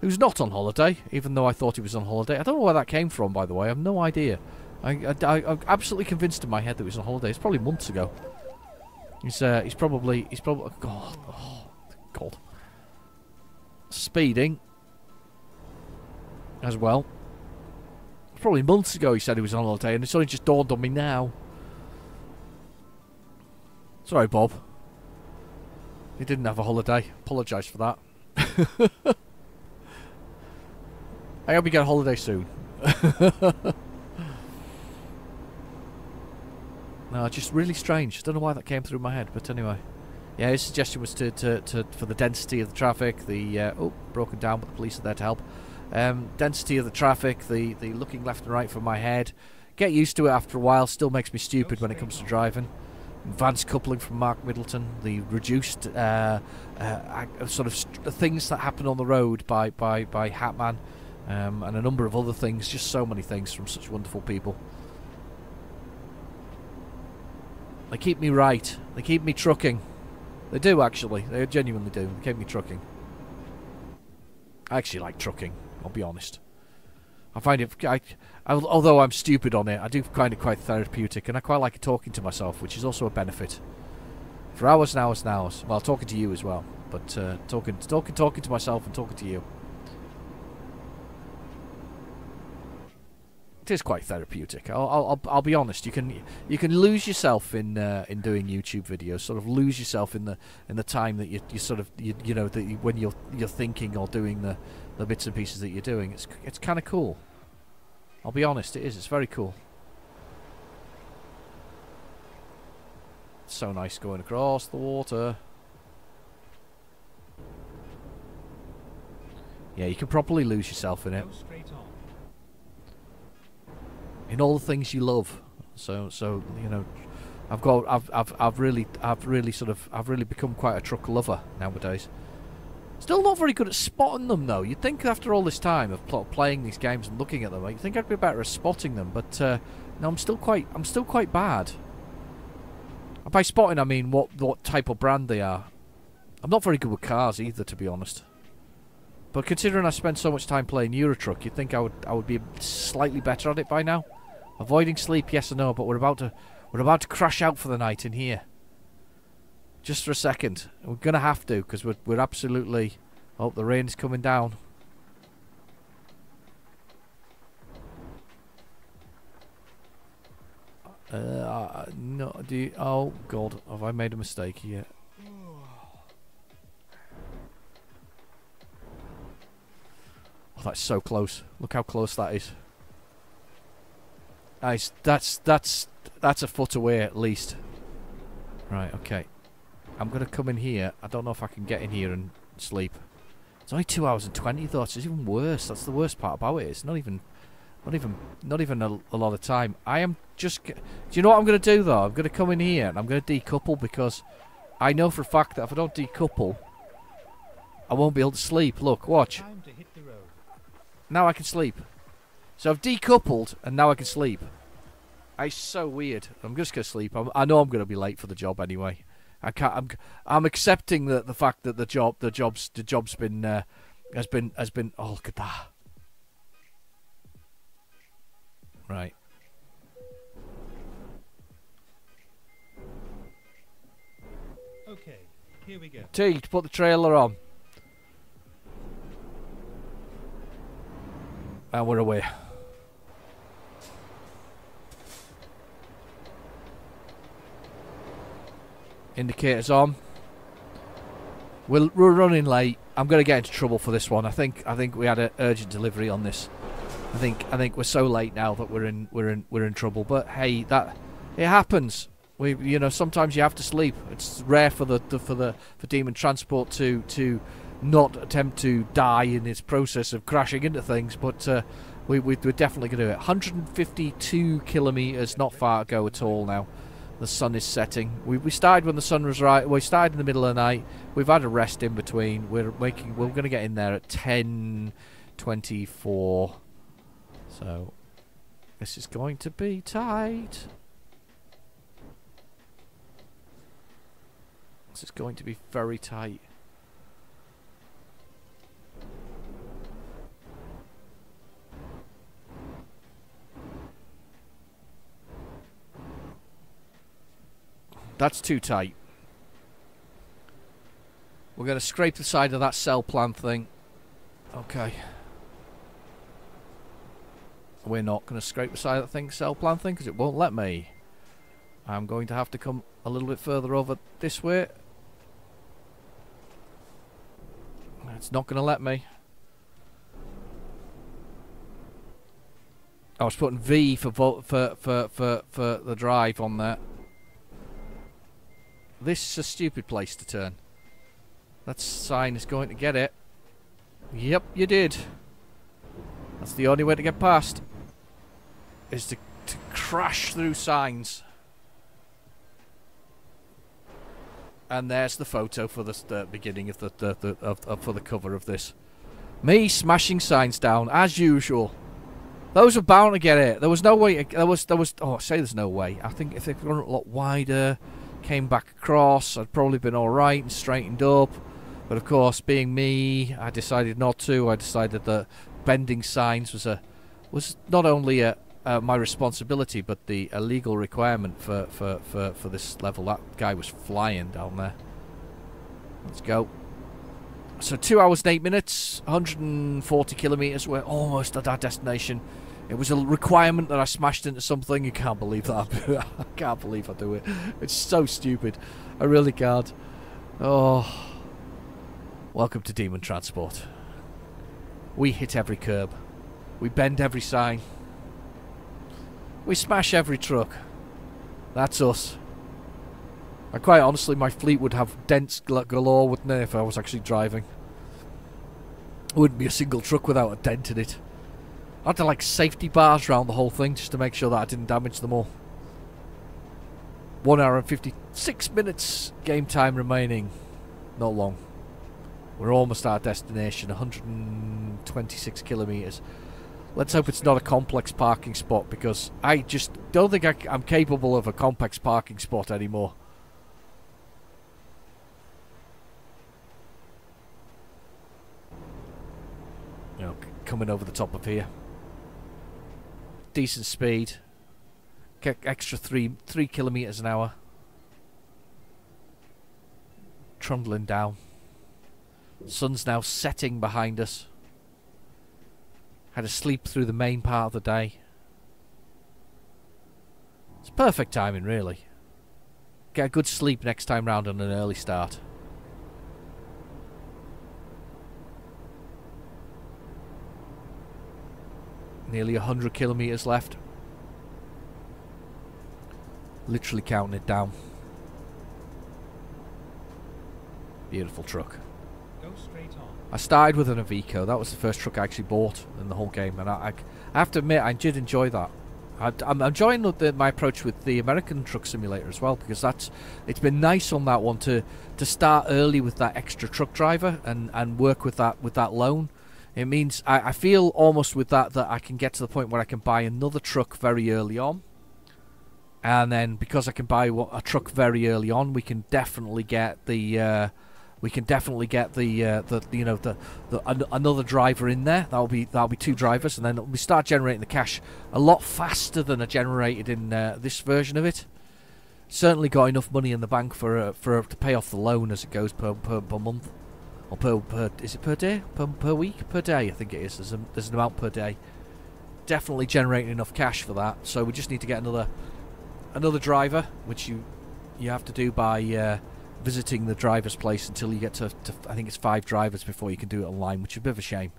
who's not on holiday, even though I thought he was on holiday. I don't know where that came from, by the way. I have no idea. I, I, am absolutely convinced in my head that he was on holiday. It's probably months ago. He's uh, he's probably he's probably God oh, God speeding as well. Probably months ago he said he was on holiday, and it's only just dawned on me now. Sorry, Bob. He didn't have a holiday. Apologise for that. I hope you get a holiday soon. no, just really strange. Don't know why that came through my head, but anyway. Yeah, his suggestion was to, to, to for the density of the traffic, the uh, oh broken down, but the police are there to help. Um, density of the traffic, the the looking left and right from my head. Get used to it after a while. Still makes me stupid when it comes to driving. advanced coupling from Mark Middleton, the reduced uh, uh, sort of things that happen on the road by by by Hatman, um, and a number of other things. Just so many things from such wonderful people. They keep me right. They keep me trucking. They do actually. They genuinely do. They keep me trucking. I actually like trucking. I'll be honest. I find it. I, I, although I'm stupid on it, I do find it quite therapeutic, and I quite like talking to myself, which is also a benefit. For hours and hours and hours. Well, talking to you as well, but uh, talking, talking, talking to myself and talking to you. It is quite therapeutic. I'll, I'll, I'll, be honest. You can, you can lose yourself in, uh, in doing YouTube videos. Sort of lose yourself in the, in the time that you, you sort of, you, you know, that you, when you're, you're thinking or doing the, the bits and pieces that you're doing. It's, it's kind of cool. I'll be honest. It is. It's very cool. It's so nice going across the water. Yeah, you can properly lose yourself in it. Go straight on. in all the things you love. So so you know, I've got I've I've I've really I've really sort of I've really become quite a truck lover nowadays. Still not very good at spotting them though. You'd think after all this time of pl- playing these games and looking at them, you'd think I'd be better at spotting them. But uh, no, I'm still quite I'm still quite bad. And By spotting, I mean what what type of brand they are. I'm not very good with cars either, to be honest. But considering I spend so much time playing Euro Truck, you'd think I would I would be slightly better at it by now. Avoiding sleep, yes or no, but we're about to we're about to crash out for the night in here. Just for a second, we're gonna have to because we're we're absolutely. Oh, the rain's coming down. Uh, no, do you, oh god, have I made a mistake here? Oh, that's so close. Look how close that is. Nice. That's that's that's a foot away at least. Right. Okay. I'm gonna come in here. I don't know if I can get in here and sleep. It's only two hours and twenty though. It's even worse. That's the worst part about it. It's not even, not even, not even a, a lot of time. I am just. Do you know what I'm gonna do though? I'm gonna come in here and I'm gonna decouple because I know for a fact that if I don't decouple, I won't be able to sleep. Look, watch. Time to hit the road. Now I can sleep. So I've decoupled and now I can sleep. It's so weird. I'm just gonna sleep. I'm, I know I'm gonna be late for the job anyway. I can't. I'm. I'm accepting the the fact that the job the job's the job's been uh, has been has been. Oh look at that. Right. Okay, here we go. T put the trailer on. And we're away. Indicators on. We're, we're running late. I'm going to get into trouble for this one. I think I think we had an urgent delivery on this. I think I think we're so late now that we're in we're in we're in trouble. But hey, that it happens. We you know sometimes you have to sleep. It's rare for the, the for the for Demon Transport to to not attempt to die in its process of crashing into things, but uh, we, we we're definitely going to do it. 152 kilometers, not far to go at all now. The sun is setting. We we started when the sun was right. We started in the middle of the night. We've had a rest in between. We're making. We're going to get in there at 10:24. So this is going to be tight. This is going to be very tight. That's too tight. We're going to scrape the side of that cell plan thing. Okay. We're not going to scrape the side of that thing, cell plan thing, because it won't let me. I'm going to have to come a little bit further over this way. It's not going to let me. I was putting V for for, for for for the drive on there. This is a stupid place to turn. That sign is going to get it. Yep, you did. That's the only way to get past. Is to, to crash through signs. And there's the photo for the, the beginning of the, the, the of, of, for the cover of this. Me smashing signs down as usual. Those were bound to get it. There was no way. There was. There was. Oh, I say there's no way. I think if they'd gone a lot wider, came back across, I'd probably been all right and straightened up. But of course, being me, I decided not to. I decided that bending signs was a was not only a, uh, my responsibility, but the a legal requirement for, for, for, for this level. That guy was flying down there. Let's go. So two hours and eight minutes, 140 kilometres. We're almost at our destination. It was a requirement that I smashed into something. You can't believe that. I can't believe I do it. It's so stupid. I really can't. Oh. Welcome to Demon Transport. We hit every curb. We bend every sign. We smash every truck. That's us. And quite honestly, my fleet would have dents galore, wouldn't it, if I was actually driving? wouldn't be a single truck without a dent in it. I had to like safety bars around the whole thing just to make sure that I didn't damage them all. One hour and 56 minutes game time remaining. Not long. We're almost at our destination, 126 kilometres. Let's hope it's not a complex parking spot because I just don't think I, am capable of a complex parking spot anymore. You know, coming over the top of here. Decent speed. Get extra three three kilometers an hour. Trundling down. Sun's now setting behind us. Had a sleep through the main part of the day. It's perfect timing, really. Get a good sleep next time round on an early start. Nearly 100 kilometres left. Literally counting it down. Beautiful truck. Go straight on. I started with an Iveco. That was the first truck I actually bought in the whole game, and I, I, I have to admit I did enjoy that. I, am enjoying the, my approach with the American Truck Simulator as well because that's it's been nice on that one to to start early with that extra truck driver and, and work with that with that loan. It means I, I feel almost with that that I can get to the point where I can buy another truck very early on, and then because I can buy a truck very early on, we can definitely get the uh, we can definitely get the uh, the you know the, the an, another driver in there. That'll be that'll be two drivers, and then we start generating the cash a lot faster than are generated in uh, this version of it. Certainly got enough money in the bank for uh, for to pay off the loan as it goes per per, per month or per per is it per day per per week per day? I think it is. There's a, there's an amount per day. Definitely generating enough cash for that. So we just need to get another another driver, which you you have to do by uh, visiting the driver's place until you get to, to, I think it's five drivers before you can do it online, which is a bit of a shame.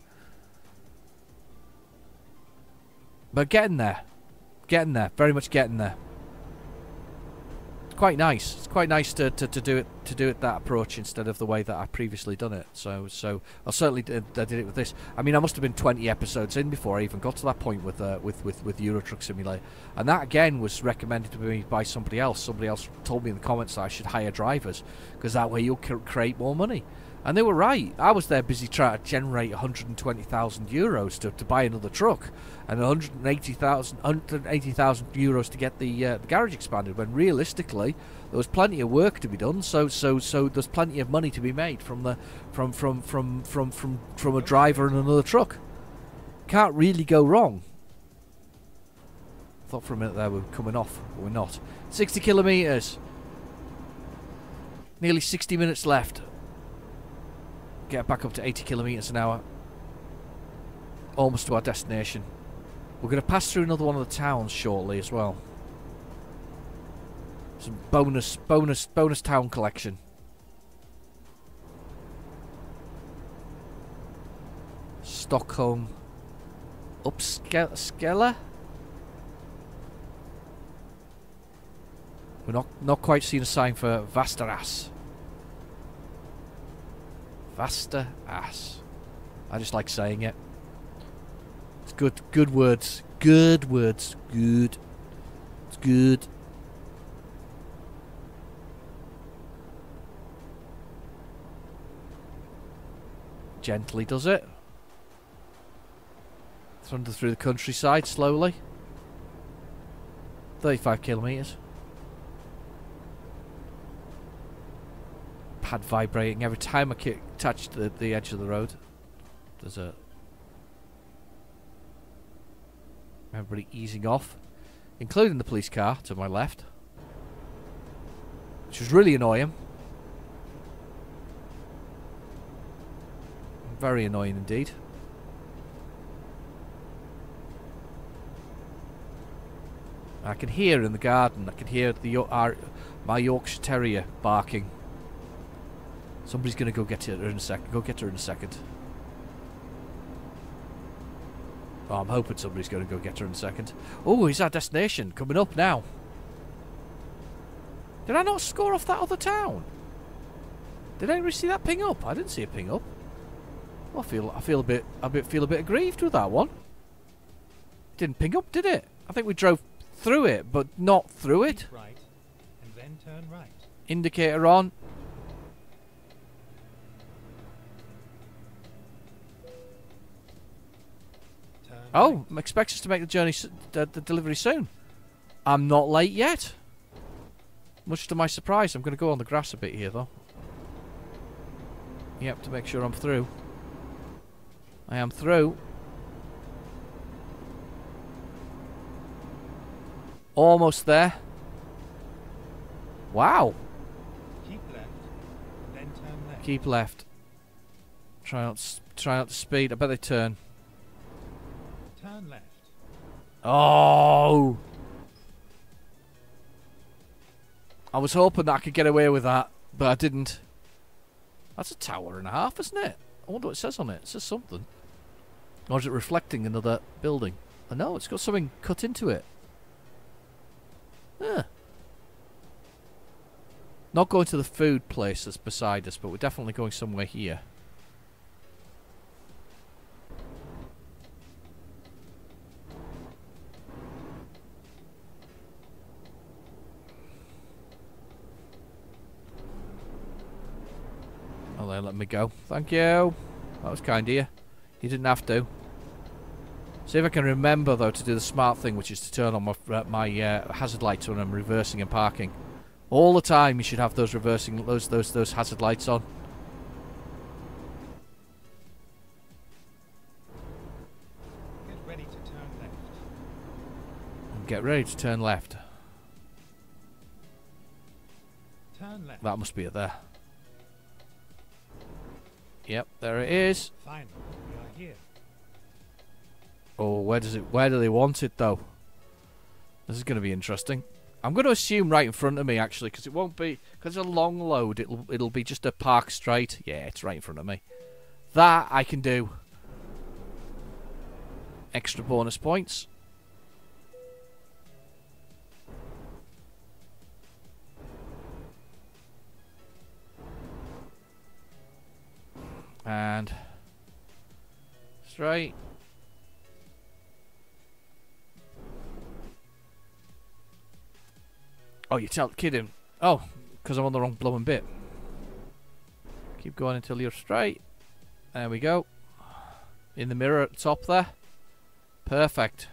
But getting there. Getting there. Very much getting there quite nice. It's quite nice to, to, to do it to do it that approach instead of the way that I previously done it. So so I certainly did, I did it with this. I mean, I must have been 20 episodes in before I even got to that point with uh, with with with Euro Truck Simulator, and that again was recommended to me by somebody else. Somebody else told me in the comments that I should hire drivers because that way you'll create more money. And they were right. I was there busy trying to generate 120,000 euros to, to buy another truck and 180,000 180,000 euros to get the, uh, the garage expanded when realistically there was plenty of work to be done so so so there's plenty of money to be made from the from from from from from, from a driver and another truck. Can't really go wrong. Thought for a minute there we were coming off, but we're not. 60 kilometres. Nearly 60 minutes left get back up to 80 kilometres an hour. Almost to our destination. We're going to pass through another one of the towns shortly as well. Some bonus, bonus, bonus town collection. Stockholm. Uppsala? We're not not quite seeing a sign for Vasteras. Vasta ass. I just like saying it. It's good, good words. Good words. Good. It's good. Gently does it. Thunder through the countryside slowly. 35 kilometres. Pad vibrating every time I touch the, the edge of the road. There's a. Everybody easing off, including the police car to my left, which was really annoying. Very annoying indeed. I can hear in the garden. I can hear the our, my Yorkshire Terrier barking. Somebody's gonna go get her in a second. Go get her in a second. Oh, I'm hoping somebody's gonna go get her in a second. Oh, is our destination coming up now? Did I not score off that other town? Did anybody see that ping up? I didn't see a ping up. Well, I feel I feel a bit I bit feel a bit aggrieved with that one. Didn't ping up, did it? I think we drove through it, but not through it. Right, and then turn right. Indicator on. Oh, expects us to make the journey, the, the delivery soon. I'm not late yet. Much to my surprise, I'm going to go on the grass a bit here, though. Yep, to make sure I'm through. I am through. Almost there. Wow. Keep left, then turn left. Keep left. Try not, s- try not to speed. I bet they turn. Turn left. Oh! I was hoping that I could get away with that, but I didn't. That's a tower and a half, isn't it? I wonder what it says on it. It says something. Or is it reflecting another building? Oh, no, it's got something cut into it. Not going to the food place that's beside us, but we're definitely going somewhere here. Let me go. Thank you. That was kind of you. You didn't have to. See if I can remember though to do the smart thing, which is to turn on my uh, my uh, hazard lights when I'm reversing and parking. All the time, you should have those reversing those those those hazard lights on. Get ready to turn left. And get ready to turn left. Turn left. That must be it there. Yep, there it is. Finally, we are here. Oh, where does it? Where do they want it though? This is going to be interesting. I'm going to assume right in front of me actually, because it won't be because it's a long load. It'll it'll be just a park straight. Yeah, it's right in front of me. That I can do. Extra bonus points. And straight. Oh, you tell kidding? Oh, because I'm on the wrong blowing bit. Keep going until you're straight. There we go. In the mirror at the top there. Perfect.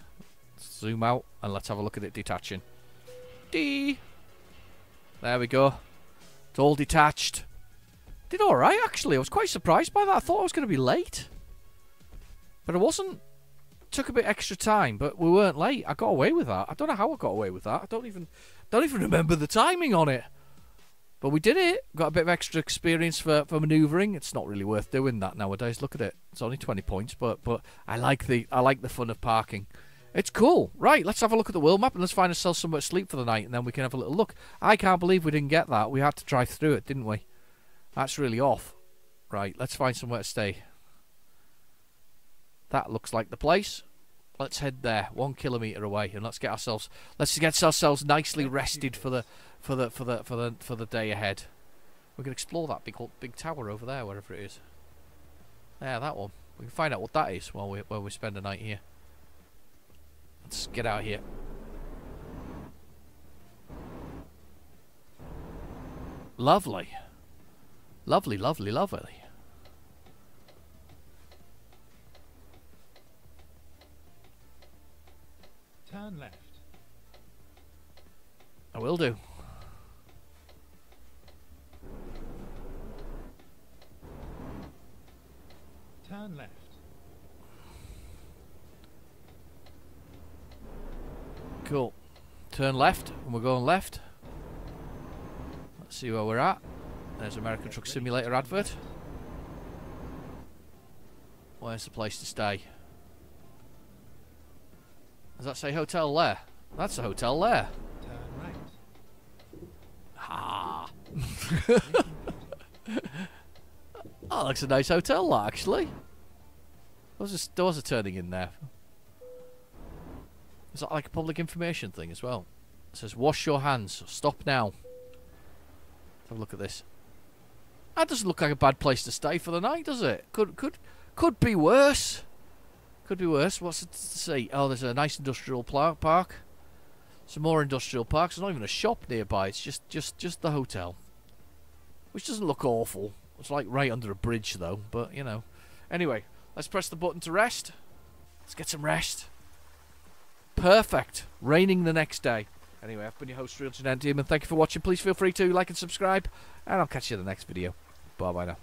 Zoom out and let's have a look at it detaching. D. There we go. It's all detached. Did alright actually. I was quite surprised by that. I thought I was going to be late. But I wasn't. Took a bit extra time, but we weren't late. I got away with that. I don't know how I got away with that. I don't even don't even remember the timing on it. But we did it. Got a bit of extra experience for, for manoeuvring. It's not really worth doing that nowadays. Look at it. It's only twenty points, but but I like the I like the fun of parking. It's cool. Right, let's have a look at the world map and let's find ourselves somewhere to sleep for the night and then we can have a little look. I can't believe we didn't get that. We had to drive through it, didn't we? That's really off. Right, let's find somewhere to stay. That looks like the place. Let's head there, one kilometre away, and let's get ourselves let's get ourselves nicely rested for the for the for the for the for the day ahead. We can explore that big big tower over there, wherever it is. Yeah, that one. We can find out what that is while we while we spend a night here. Let's get out here. Lovely. Lovely, lovely, lovely. Turn left. I will do. Turn left. Cool. Turn left, and we're going left. Let's see where we're at. There's American Truck Simulator advert. Where's the place to stay? Does that say hotel there? That's a hotel there. Turn right. Ah. oh, looks a nice hotel, that, actually. There was, a, there was a turning in there. Is that like a public information thing as well? It says, wash your hands. Stop now. Let's have a look at this. That doesn't look like a bad place to stay for the night, does it? Could could could be worse. Could be worse. What's it to see? Oh, there's a nice industrial park. Some more industrial parks. There's not even a shop nearby. It's just just just the hotel, which doesn't look awful. It's like right under a bridge though. But you know. Anyway, let's press the button to rest. Let's get some rest. Perfect. Raining the next day. Anyway, I've been your host, Real Generic Demon Thank you for watching. Please feel free to like and subscribe, and I'll catch you in the next video. Bon, voilà.